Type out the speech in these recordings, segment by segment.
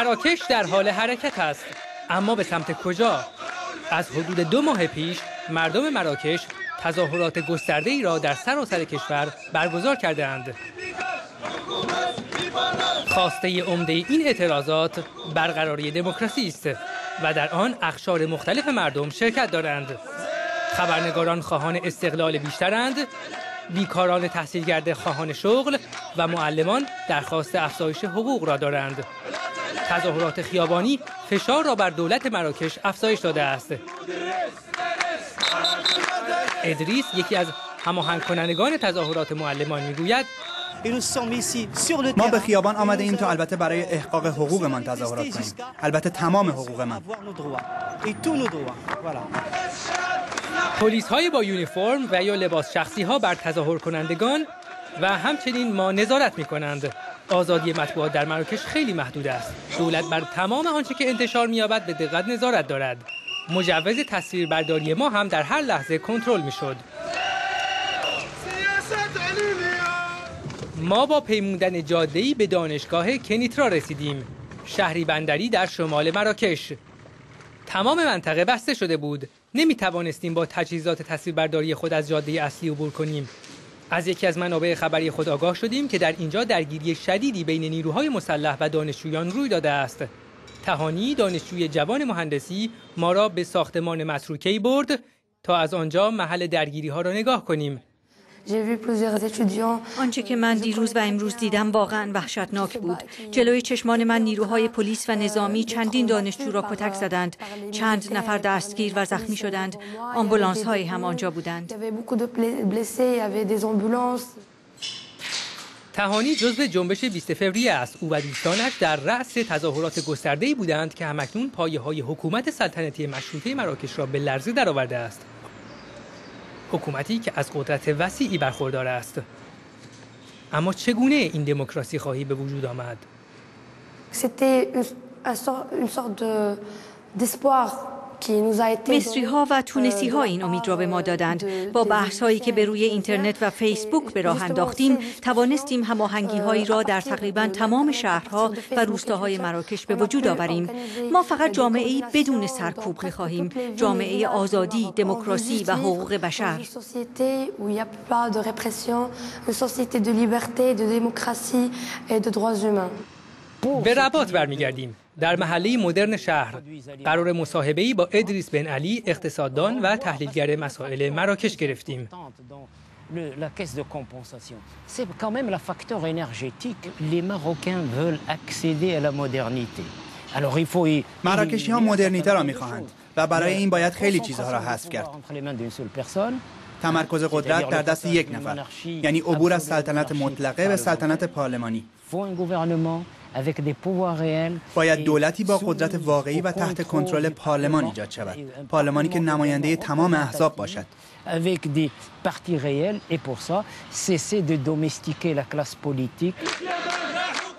مراکش در حال حرکت است اما به سمت کجا از حدود دو ماه پیش مردم مراکش تظاهرات گسترده ای را در سراسر کشور برگزار کرده اند. خواسته عمده این اعتراضات برقراری دموکراسی است و در آن اخشار مختلف مردم شرکت دارند. خبرنگاران خواهان استقلال بیشترند، بیکاران تحصیلگرده خواهان شغل و معلمان درخواست افزایش حقوق را دارند. تظاهرات خیابانی فشار را بر دولت مراکش افزایش داده است. ادریس یکی از هماهنگ کنندگان تظاهرات معلمان می‌گوید ما به خیابان آمده ایم تا البته برای احقاق حقوقمان تظاهرات کنیم. البته تمام حقوق من پلیس های با یونیفرم و یا لباس شخصی ها بر تظاهر کنندگان و همچنین ما نظارت می کنند آزادی مطبوعات در مراکش خیلی محدود است. دولت بر تمام آنچه که انتشار می‌یابد به دقت نظارت دارد. مجوز تصویربرداری ما هم در هر لحظه کنترل می‌شد. ما با پیمودن جاده‌ای به دانشگاه کنیترا رسیدیم. شهری بندری در شمال مراکش. تمام منطقه بسته شده بود. نمی توانستیم با تجهیزات تصویربرداری خود از جاده اصلی عبور کنیم. از یکی از منابع خبری خود آگاه شدیم که در اینجا درگیری شدیدی بین نیروهای مسلح و دانشجویان روی داده است. تهانی دانشجوی جوان مهندسی ما را به ساختمان متروکه‌ای برد تا از آنجا محل درگیری ها را نگاه کنیم. آنچه که من دیروز و امروز دیدم واقعا وحشتناک بود. جلوی چشمان من نیروهای پلیس و نظامی چندین دانشجو را کتک زدند. چند نفر دستگیر و زخمی شدند. آمبولانس های هم آنجا بودند. تهانی جزو جنبش 20 فوریه است. او و دوستانش در رأس تظاهرات گسترده‌ای بودند که همکنون پایه های حکومت سلطنتی مشروطه مراکش را به لرزه درآورده است. حکومتی که از قدرت وسیعی برخوردار است. اما چگونه این دموکراسی خواهی به وجود آمد؟ مصری ها و تونسی ها این امید را به ما دادند با بحث هایی که به روی اینترنت و فیسبوک به راه انداختیم توانستیم هماهنگی هایی را در تقریبا تمام شهرها و روستاهای مراکش به وجود آوریم ما فقط جامعه ای بدون سرکوب می خواهیم جامعه آزادی دموکراسی و حقوق بشر به رباط برمیگردیم در محله مدرن شهر قرار مصاحبه با ادریس بن علی اقتصاددان و تحلیلگر مسائل مراکش گرفتیم la caisse de compensation. C'est quand même la facteur énergétique. Les Marocains veulent accéder à la modernité. Alors il faut مراکشی ها مدرنیته را می‌خواهند و برای این باید خیلی چیزها را حذف کرد. تمرکز قدرت در دست یک نفر یعنی عبور از سلطنت مطلقه به سلطنت پارلمانی باید دولتی با قدرت واقعی و تحت کنترل پارلمان ایجاد شود. پارلمانی که نماینده تمام احزاب باشد. avec des partis réels et pour ça cesser de domestiquer la classe politique.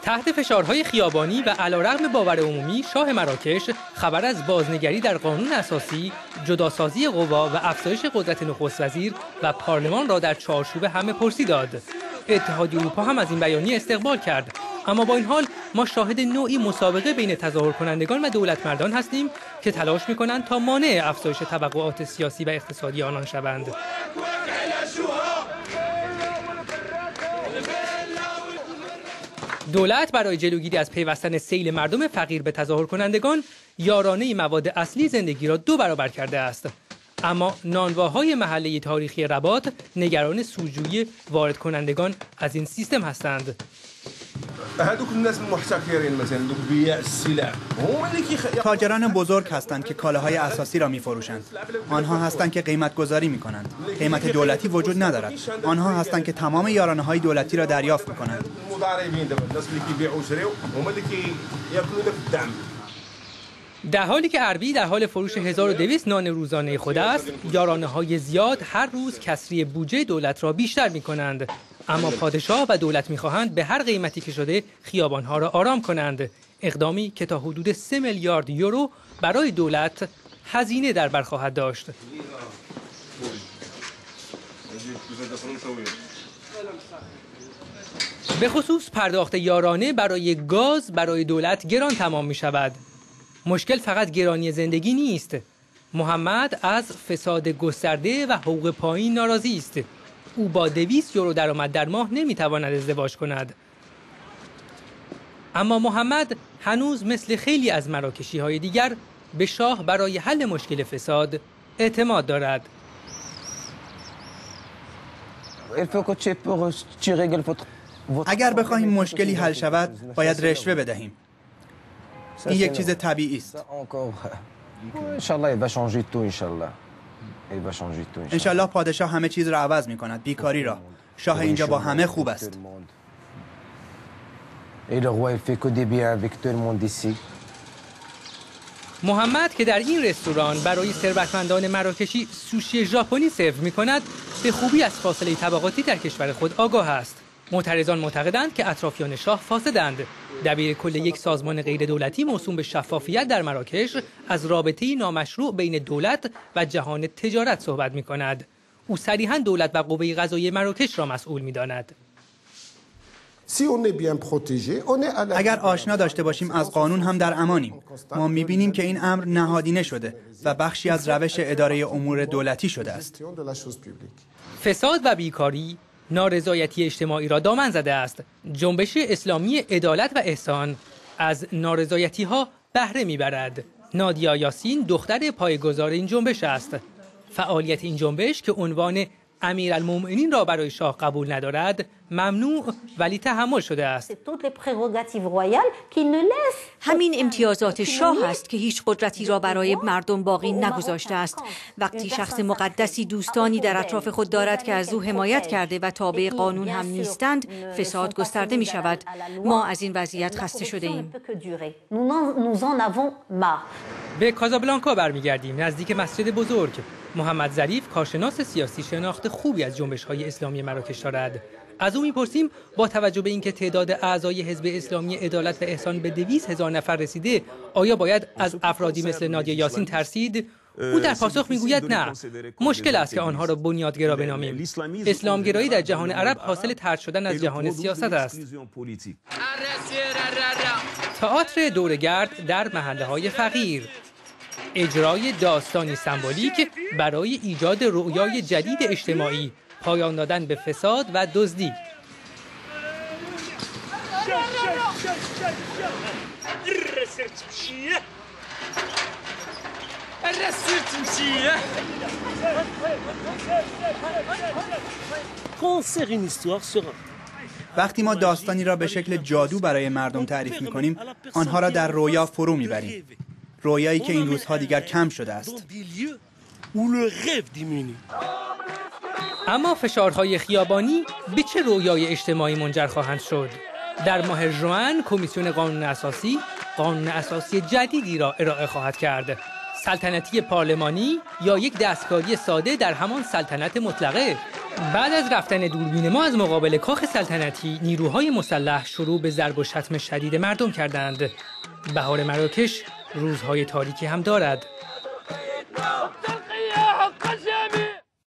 تحت فشارهای خیابانی و علیرغم باور عمومی شاه مراکش خبر از بازنگری در قانون اساسی جداسازی قوا و افزایش قدرت نخست وزیر و پارلمان را در چارچوب همه پرسی داد اتحادیه اروپا هم از این بیانیه استقبال کرد. اما با این حال ما شاهد نوعی مسابقه بین تظاهر کنندگان و دولت مردان هستیم که تلاش می کنند تا مانع افزایش توقعات سیاسی و اقتصادی آنان شوند. دولت برای جلوگیری از پیوستن سیل مردم فقیر به تظاهر کنندگان یارانه مواد اصلی زندگی را دو برابر کرده است. اما نانواهای محله تاریخی رباط نگران سوجوی وارد کنندگان از این سیستم هستند. تاجران بزرگ هستند که کالاهای اساسی را میفروشند. آنها هستند که قیمت گذاری می کنند قیمت دولتی وجود ندارد. آنها هستند که تمام یارانه های دولتی را دریافت می کنند در حالی که عربی در حال فروش 1200 نان روزانه خود است یارانه های زیاد هر روز کسری بودجه دولت را بیشتر می کنند اما پادشاه و دولت می‌خواهند به هر قیمتی که شده خیابانها را آرام کنند اقدامی که تا حدود 3 میلیارد یورو برای دولت هزینه در بر خواهد داشت به خصوص پرداخت یارانه برای گاز برای دولت گران تمام می شود. مشکل فقط گرانی زندگی نیست. محمد از فساد گسترده و حقوق پایین ناراضی است. او با دویست یورو درآمد در ماه نمی‌تواند ازدواج کند. اما محمد هنوز مثل خیلی از مراکشی های دیگر به شاه برای حل مشکل فساد اعتماد دارد. اگر بخواهیم مشکلی حل شود باید رشوه بدهیم. این یک چیز طبیعی است. انشالله پادشاه همه چیز را عوض می کند بیکاری را. شاه اینجا با همه خوب است. محمد که در این رستوران برای ثروتمندان مراکشی سوشی ژاپنی سرو می کند به خوبی از فاصله طبقاتی در کشور خود آگاه است. معترضان معتقدند که اطرافیان شاه فاسدند. دبیر کل یک سازمان غیر دولتی موسوم به شفافیت در مراکش از رابطه نامشروع بین دولت و جهان تجارت صحبت می کند او صریحا دولت و قوه قضایی مراکش را مسئول می داند. اگر آشنا داشته باشیم از قانون هم در امانیم. ما می‌بینیم که این امر نهادینه شده و بخشی از روش اداره امور دولتی شده است. فساد و بیکاری نارضایتی اجتماعی را دامن زده است. جنبش اسلامی عدالت و احسان از نارضایتی ها بهره می‌برد. نادیا یاسین دختر پایگزار این جنبش است. فعالیت این جنبش که عنوان امیرالمومنین را برای شاه قبول ندارد ممنوع ولی تحمل شده است. همین امتیازات شاه است که هیچ قدرتی را برای مردم باقی نگذاشته است. وقتی شخص مقدسی دوستانی در اطراف خود دارد که از او حمایت کرده و تابع قانون هم نیستند فساد گسترده می شود ما از این وضعیت خسته شده ایم به کازابلانکا برمیگردیم نزدیک مسجد بزرگ. محمد ظریف کارشناس سیاسی شناخت خوبی از جنبش های اسلامی مراکش دارد. از او می‌پرسیم با توجه به اینکه تعداد اعضای حزب اسلامی عدالت و احسان به دویست هزار نفر رسیده آیا باید از افرادی مثل نادیا یاسین ترسید؟ او در پاسخ می‌گوید نه. مشکل است که آنها را بنیادگرا بنامیم. اسلامگرایی در جهان عرب حاصل ترد شدن از جهان سیاست است. تئاتر دورگرد در محله های فقیر. اجرای داستانی سمبولیک برای ایجاد رؤیای جدید اجتماعی پایان دادن به فساد و دزدی. وقتی ما داستانی را به شکل جادو برای مردم تعریف می کنیم آنها را در رویا فرو می‌بریم. رویایی که این روزها دیگر کم شده است. اما فشارهای خیابانی به چه رویای اجتماعی منجر خواهند شد؟ در ماه ژوئن کمیسیون قانون اساسی قانون اساسی جدیدی را ارائه خواهد کرد. سلطنتی پارلمانی یا یک دستکاری ساده در همان سلطنت مطلقه. بعد از رفتن دوربین ما از مقابل کاخ سلطنتی نیروهای مسلح شروع به ضرب و شتم شدید مردم کردند. بهار مراکش روزهای تاریکی هم دارد.